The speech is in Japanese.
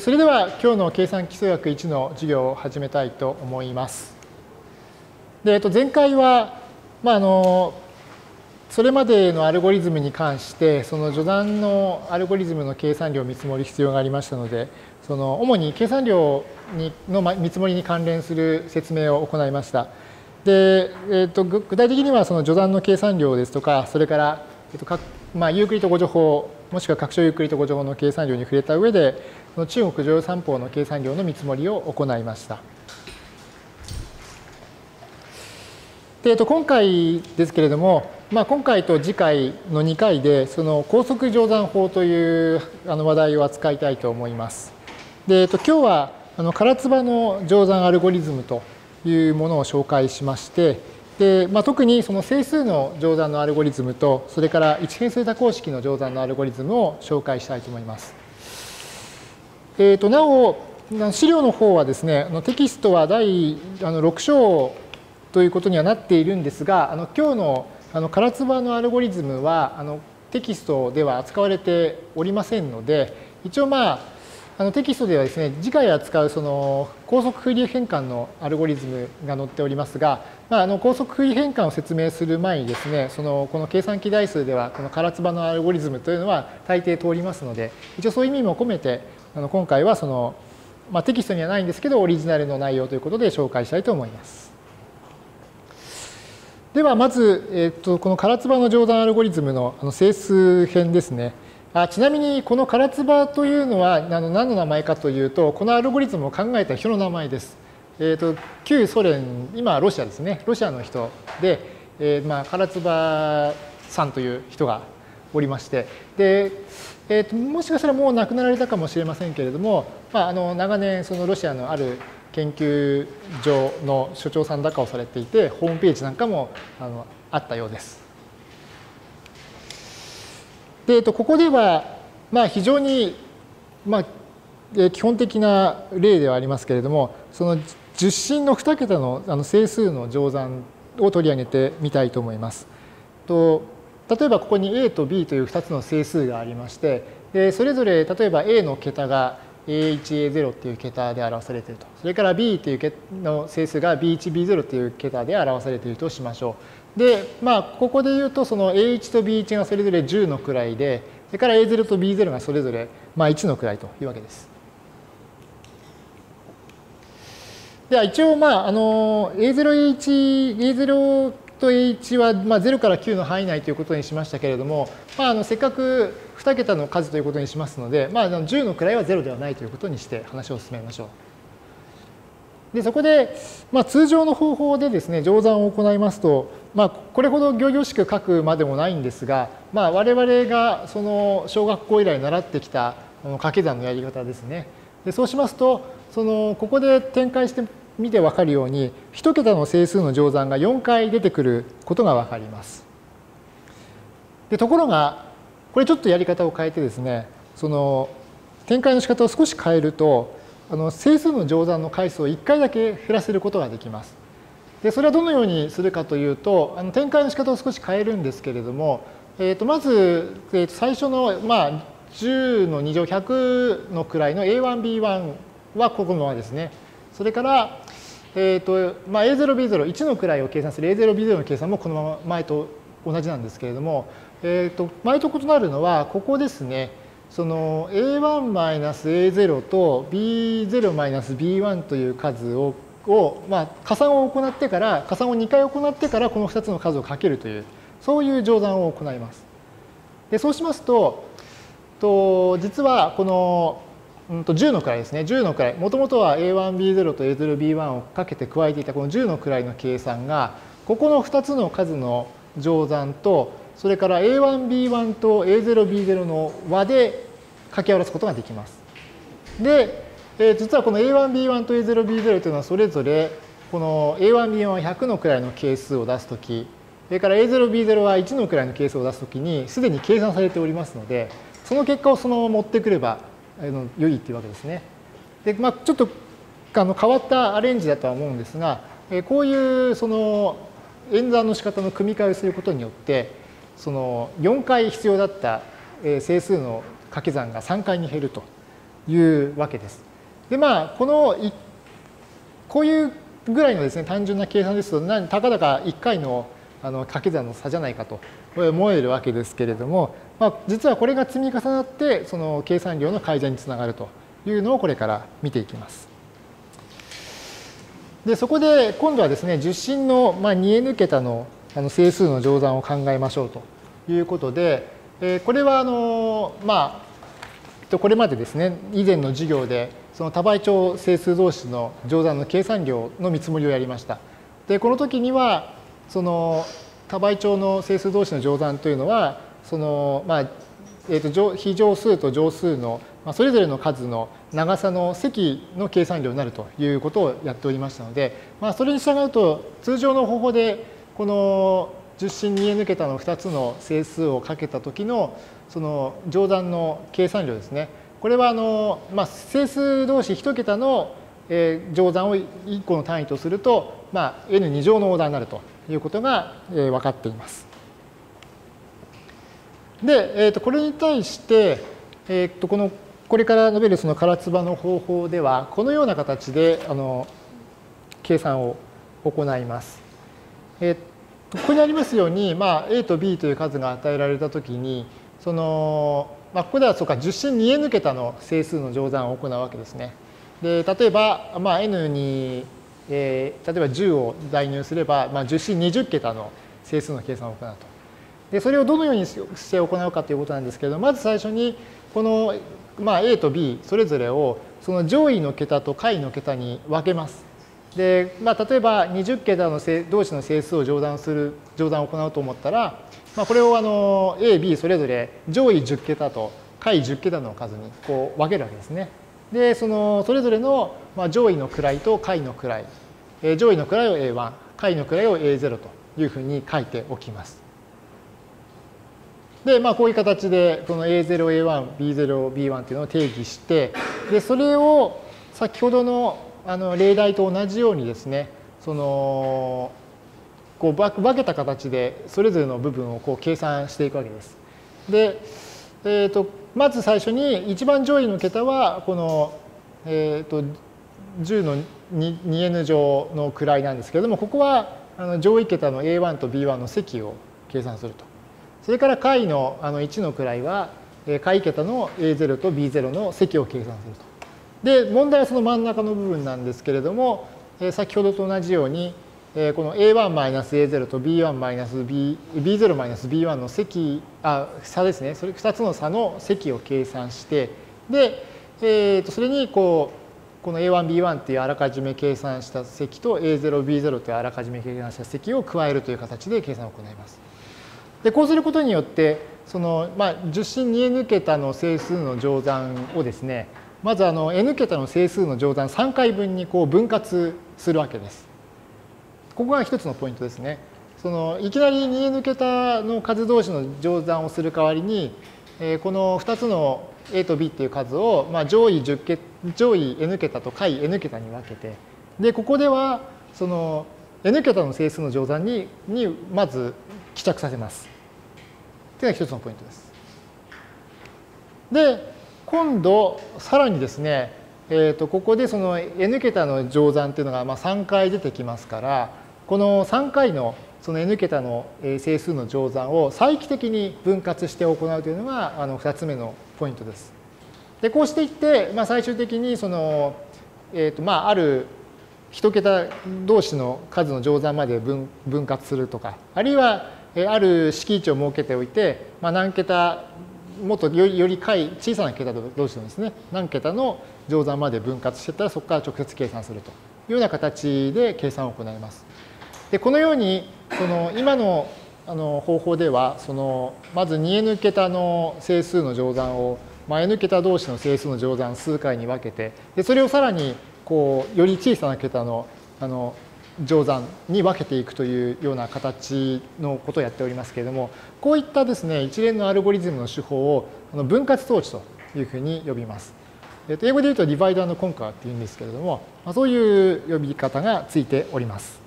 それでは今日の計算基礎学1の授業を始めたいと思います。で、えっと、前回は、まあ、あのそれまでのアルゴリズムに関してその序断のアルゴリズムの計算量を見積もる必要がありましたのでその主に計算量にの見積もりに関連する説明を行いました。で、えっと、具体的にはその序断の計算量ですとかそれから、えっとかまあ、ユークリッド互除法もしくは拡張ユークリッド互除法の計算量に触れた上でその中国剰余算法の計算量の見積もりを行いました。でえっと、今回ですけれども、まあ、今回と次回の2回でその高速乗算法というあの話題を扱いたいと思います。でえっと、今日はあのカラツバの乗算アルゴリズムというものを紹介しましてで、まあ、特にその整数の乗算のアルゴリズムとそれから一変数多項式の乗算のアルゴリズムを紹介したいと思います。えー、となお、資料の方はですね、テキストは第6章ということにはなっているんですが、あの今日のあのカラツバのアルゴリズムはあのテキストでは扱われておりませんので、一応まあ、あのテキストではですね、次回扱うその高速フーリエ変換のアルゴリズムが載っておりますが、まあ、あの高速フーリエ変換を説明する前にですね、そのこの計算機代数ではこのカラツバのアルゴリズムというのは大抵通りますので、一応そういう意味も込めてあの今回はその、まあ、テキストにはないんですけど、オリジナルの内容ということで紹介したいと思います。では、まず、えっと、この唐津波の乗算アルゴリズムの整数編ですね。あちなみに、この唐津波というのはあの何の名前かというと、このアルゴリズムを考えた人の名前です。えっと、旧ソ連、今はロシアですね。ロシアの人で、えー、まあ、唐津波さんという人がおりまして、で、えーと、もしかしたらもう亡くなられたかもしれませんけれども、まあ、あの長年そのロシアのある研究所の所長さんだかをされていてホームページなんかもあのあったようです。で、えー、とここでは、まあ、非常に、まあ、基本的な例ではありますけれどもその十進の2桁のあの整数の乗算を取り上げてみたいと思います。と例えばここに a と b という2つの整数がありましてでそれぞれ例えば a の桁が a1a0 っていう桁で表されているとそれから b というの整数が b1b0 という桁で表されているとしましょうでまあここで言うとその a1 と b1 がそれぞれ10の位でそれから a0 と b0 がそれぞれまあ1の位というわけです。では一応まああの a0a1 a0 と h はまあ0から9の範囲内ということにしましたけれども、まあ、あのせっかく2桁の数ということにしますので、まあ、10の位は0ではないということにして話を進めましょう。でそこで、まあ、通常の方法でですね乗算を行いますと、まあ、これほど行々しく書くまでもないんですが、まあ、我々がその小学校以来習ってきた掛け算のやり方ですね。でそうしますとそのここで展開して見てわかるように1桁の整数の乗算が4回出てくることがわかります。でところがこれちょっとやり方を変えてですねその展開の仕方を少し変えるとあの整数の乗算の回数を1回だけ減らせることができます。でそれはどのようにするかというとあの展開の仕方を少し変えるんですけれども、えー、とまず、えー、と最初の、まあ、10の2乗100の位の A1B1 はここのままですね。それから、えーとまあ、A0、B0、1の位を計算する A0、B0 の計算もこのまま前と同じなんですけれども、えーと、前と異なるのは、ここですね、その A1-A0 と B0-B1 という数をを、まあ、加算を行ってから、加算を2回行ってから、この2つの数をかけるという、そういう乗算を行います。でそうしますと、と実はこのうんと10の位ですね。10の位。もともとは A1B0 と A0B1 をかけて加えていたこの10の位の計算が、ここの2つの数の乗算と、それから A1B1 と A0B0 の和で掛け合わすことができます。で、えー、実はこの A1B1 と A0B0 というのはそれぞれこの A1B1 は100の位の係数を出すとき、それから A0B0 は1の位の係数を出すときにすでに計算されておりますので、その結果をそのまま持ってくればの良いっていうわけですね。で、まあ、ちょっとあの変わったアレンジだとは思うんですが、こういうその演算の仕方の組み替えをすることによってその4回必要だった整数の掛け算が3回に減るというわけです。でまあこのこういうぐらいのですね単純な計算ですとたかだか1回のあの掛け算の差じゃないかと思えるわけですけれども、まあ、実はこれが積み重なってその計算量の改善につながるというのをこれから見ていきます。でそこで今度はですね受信の、まあ、2n 桁のあの整数の乗算を考えましょうということで、えこれはあのまあこれまでですね以前の授業でその多倍長整数同士の乗算の計算量の見積もりをやりました。でこの時にはその多倍長の整数同士の乗算というのはそのまあえー、と非乗数と乗数のそれぞれの数の長さの積の計算量になるということをやっておりましたので、まあ、それに従うと通常の方法でこの10進 2n 桁の2つの整数をかけた時のその乗算の計算量ですねこれはあの、まあ、整数同士1桁の乗算を1個の単位とすると、まあ、n2 乗のオーダーになるということが分かっています。で、えー、とこれに対して、えー、とこのこれから述べるその唐津波の方法ではこのような形であの計算を行います。えー、ここにありますように、まあ、A と B という数が与えられたときにその、まあ、ここではそうか10進 2n 桁の整数の乗算を行うわけですね。で例えば、まあ、n に、えー、例えば10を代入すれば、まあ、10進20桁の整数の計算を行うと。でそれをどのようにして行うかということなんですけどまず最初にこの、まあ、A と B それぞれをその上位の桁と下位の桁に分けます。で、まあ、例えば20桁の同士の整数を乗算する乗算を行うと思ったら、まあ、これをあの A、B それぞれ上位10桁と下位10桁の数にこう分けるわけですね。でそのそれぞれの上位の位と下位の位上位の位を A1 下位の位を A0 というふうに書いておきます。で、まあ、こういう形でこの A0、A1、B0、B1 っていうのを定義してでそれを先ほどのあの例題と同じようにですねそのこう分けた形でそれぞれの部分をこう計算していくわけです。で、えーと、まず最初に一番上位の桁はこの、えーと、10の 2n 乗の位なんですけれどもここはあの上位桁の A1 と B1 の積を計算すると。それから解のあの1の位は解桁の A0 と B0 の積を計算すると。で問題はその真ん中の部分なんですけれどもえ先ほどと同じようにえこの A1-A0 と B1-B0-B1 の積あ差ですねそれ2つの差の積を計算してで、えー、とそれにこうこの A1B1 っていうあらかじめ計算した積と A0B0 というあらかじめ計算した積を加えるという形で計算を行います。でこうすることによってその、まあ、10進 2n 桁の整数の乗算をですねまずあの n 桁の整数の乗算3回分にこう分割するわけです。ここが一つのポイントですね。そのいきなり 2n 桁の数同士の乗算をする代わりに、えー、この2つの a と b っていう数を、まあ、上位10桁上位 n 桁と下位 n 桁に分けてでここではその n 桁の整数の乗算ににまず帰着させます。というのが一つのポイントです。で今度さらにですね、えー、とここでその n 桁の乗算っていうのがまあ3回出てきますからこの3回のその n 桁の整数の乗算を再帰的に分割して行うというのがあの2つ目のポイントです。でこうしていって、まあ、最終的にその、えーとまあ、ある1桁同士の数の乗算まで分分割するとかあるいはある式位置を設けておいて、まあ、何桁もっとよりより小さな桁同士のですね何桁の乗算まで分割していったらそこから直接計算するというような形で計算を行います。でこのようにその今のあの方法ではそのまず 2n 桁の整数の乗算を、まあ、n 桁同士の整数の乗算数回に分けてでそれをさらにこうより小さな桁のあの乗算に分けていくというような形のことをやっておりますけれどもこういったですね一連のアルゴリズムの手法を分割装置というふうに呼びます。英語で言うとディバイダーのコンカーっていうんですけれどもそういう呼び方がついております。